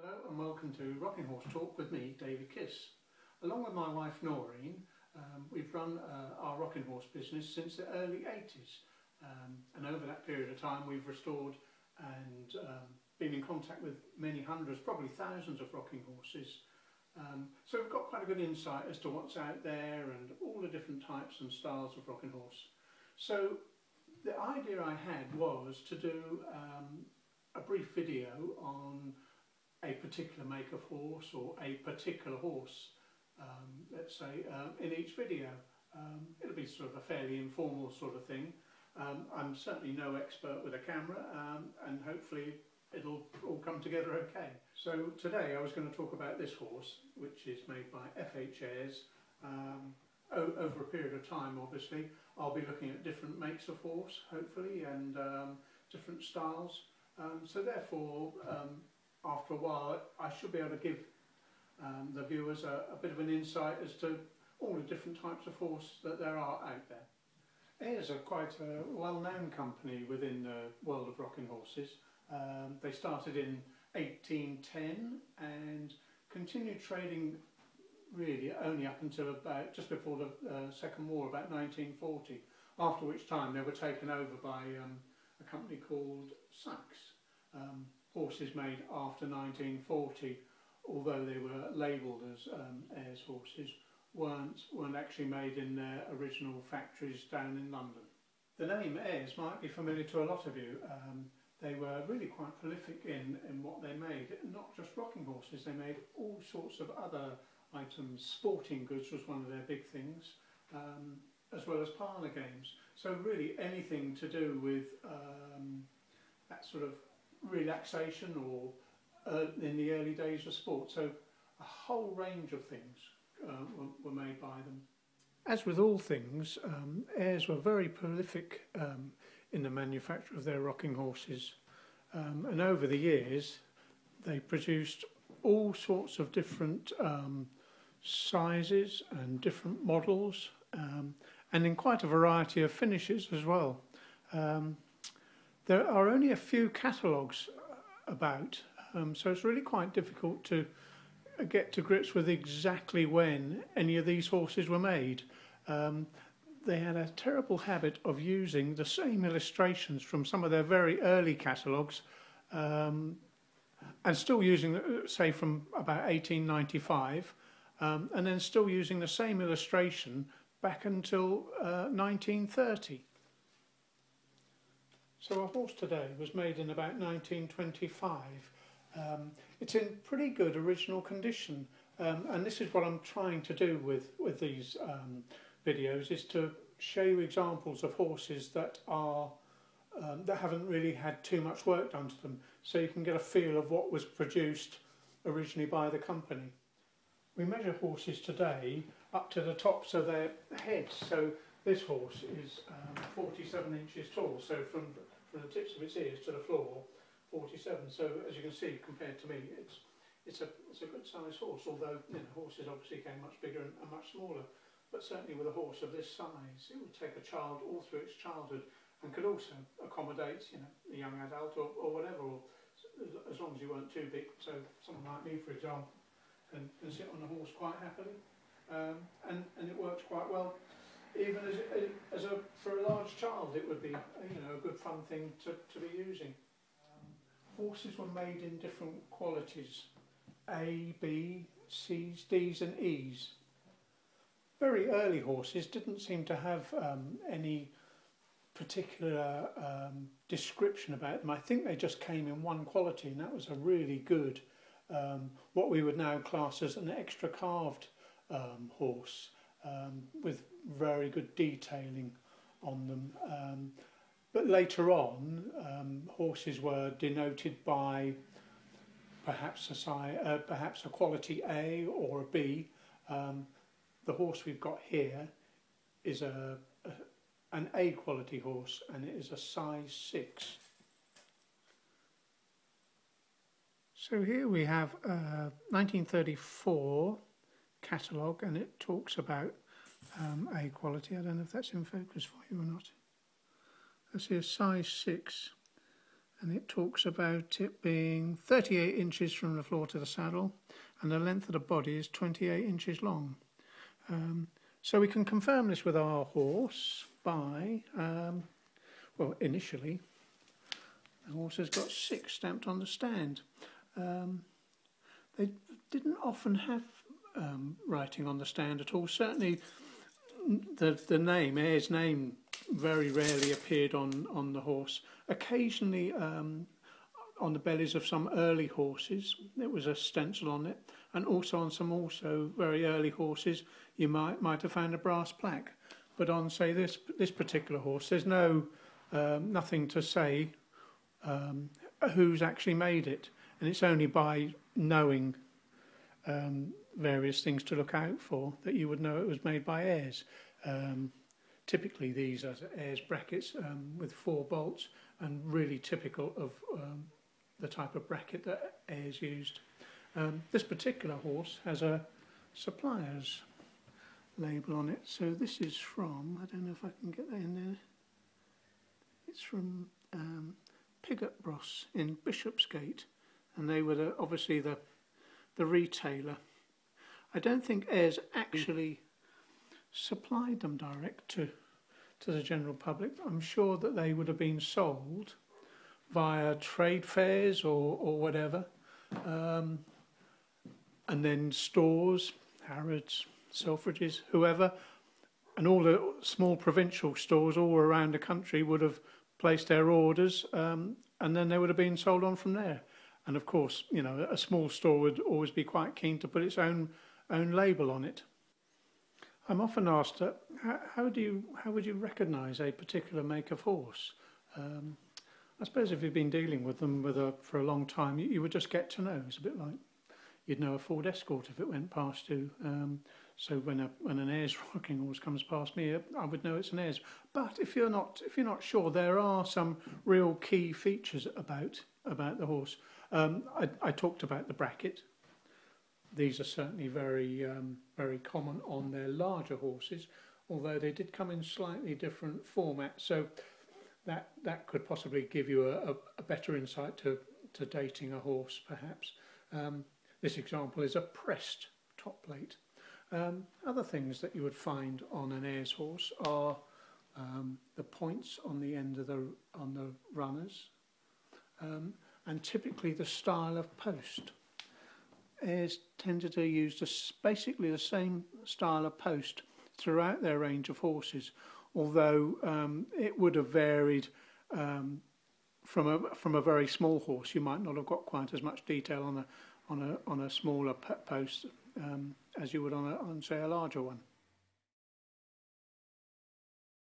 Hello and welcome to Rocking Horse Talk with me, David Kiss. Along with my wife Noreen, um, we've run uh, our rocking horse business since the early 80s um, and over that period of time we've restored and um, been in contact with many hundreds, probably thousands of rocking horses. Um, so we've got quite a good insight as to what's out there and all the different types and styles of rocking horse. So the idea I had was to do um, a brief video on a particular make of horse or a particular horse, um, let's say, um, in each video. Um, it'll be sort of a fairly informal sort of thing. Um, I'm certainly no expert with a camera um, and hopefully it'll all come together okay. So today I was going to talk about this horse which is made by FH Ayres. Um, over a period of time obviously I'll be looking at different makes of horse hopefully and different styles. so therefore after a while I should be able to give um, the viewers a, a, bit of an insight as to all the different types of horse that there are out there. Ayres are quite a well-known company within the world of rocking horses. Um, they started in 1810 and continued trading really only up until about just before the uh, Second War, about 1940, after which time they were taken over by um, a company called Sachs. Um, horses made after 1940, although they were labelled as um, Ayres horses, weren't, weren't actually made in their original factories down in London. The name Ayres might be familiar to a lot of you. Um, they were really quite prolific in, in what they made. Not just rocking horses, they made all sorts of other items. Sporting goods was one of their big things, um, as well as parlour games. So really anything to do with um, that sort of relaxation or uh, in the early days of sport. So a whole range of things uh, were, were, made by them. As with all things, um, Ayres were very prolific um, in the manufacture of their rocking horses. Um, and over the years, they produced all sorts of different um, sizes and different models um, and in quite a variety of finishes as well. Um, there are only a few catalogues about, um, so it's really quite difficult to get to grips with exactly when any of these horses were made. Um, they had a terrible habit of using the same illustrations from some of their very early catalogues um, and still using, say, from about 1895, um, and then still using the same illustration back until uh, 1930. So our horse today was made in about 1925. Um, it's in pretty good original condition um, and this is what I'm trying to do with, with these um, videos is to show you examples of horses that are um, that haven't really had too much work done to them so you can get a feel of what was produced originally by the company. We measure horses today up to the tops of their heads so this horse is um, 47 inches tall so from from the tips of its ears to the floor, 47. So as you can see, compared to me, it's it's a it's a good sized horse. Although you know, horses obviously came much bigger and, and much smaller, but certainly with a horse of this size, it would take a child all through its childhood and could also accommodate you know a young adult or, or whatever, or as long as you weren't too big. So someone like me, for example, can, can sit on a horse quite happily, um, and and it works quite well even as, as a, for a large child, it would be you know a good fun thing to, to be using. Horses were made in different qualities, A, B, C's, D's and E's. Very early horses didn't seem to have um, any particular um, description about them. I think they just came in one quality and that was a really good, um, what we would now class as an extra carved um, horse um, with very good detailing on them. Um, but later on, um, horses were denoted by perhaps a, size, uh, perhaps a quality A or a B. Um, the horse we've got here is a, a, an A quality horse and it is a size 6. So here we have a 1934 catalogue and it talks about um, A quality. I don't know if that's in focus for you or not. I see a size 6 and it talks about it being 38 inches from the floor to the saddle and the length of the body is 28 inches long. Um, so we can confirm this with our horse by, um, well, initially, the horse has got six stamped on the stand. Um, they didn't often have um, writing on the stand at all. Certainly, the the name, Ayres' name, very rarely appeared on on the horse. Occasionally, um, on the bellies of some early horses, there was a stencil on it, and also on some also very early horses, you might might have found a brass plaque. But on say this this particular horse, there's no um, nothing to say um, who's actually made it, and it's only by knowing um, various things to look out for that you would know it was made by Ayres. Um, typically, these are Ayres brackets um, with four bolts, and really typical of um, the type of bracket that Ayres used. Um, this particular horse has a supplier's label on it, so this is from, I don't know if I can get that in there, it's from um, Bros in Bishopsgate, and they were the, obviously the the retailer. I don't think Ayres actually supplied them direct to to the general public. I'm sure that they would have been sold via trade fairs or, or whatever. Um, and then stores, Harrods, Selfridges, whoever, and all the small provincial stores all around the country would have placed their orders um, and then they would have been sold on from there. And of course, you know, a small store would always be quite keen to put its own own label on it. I'm often asked, uh, how, do you, how would you recognise a particular make of horse? Um, I suppose if you've been dealing with them with a, for a long time, you, you, would just get to know. It's a bit like you'd know a Ford Escort if it went past you. Um, so when a when an Ayres rocking horse comes past me, I would know it's an Ayres. But if you're not if you're not sure, there are some real key features about about the horse. Um, I, I talked about the bracket. These are certainly very um, very common on their larger horses, although they did come in slightly different formats. So that that could possibly give you a, a, a better insight to to dating a horse, perhaps. Um, this example is a pressed top plate. Um, other things that you would find on an Ayres horse are um, the points on the end of the on the runners, um, and typically the style of post. Ayres tended to use the, basically the same style of post throughout their range of horses, although um, it would have varied um, from a from a very small horse. You might not have got quite as much detail on a on a on a smaller post um, as you would on, a, on say a larger one.